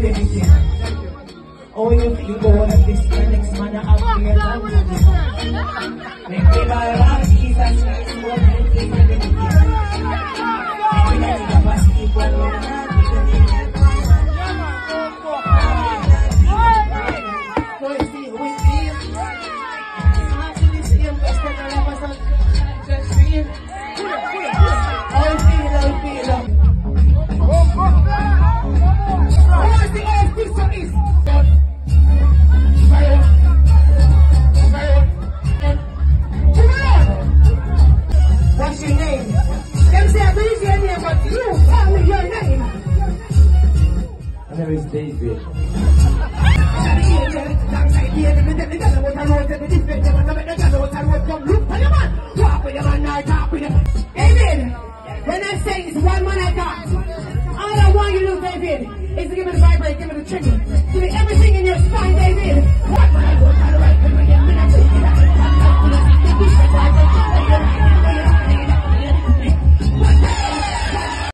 really you. Oh, you feel bored this next man I have to let me buy a lot of David. David, when I say it's one man I got, all I want you to do, David, is to give me the vibrate, give me the trigger, give me everything in your spine.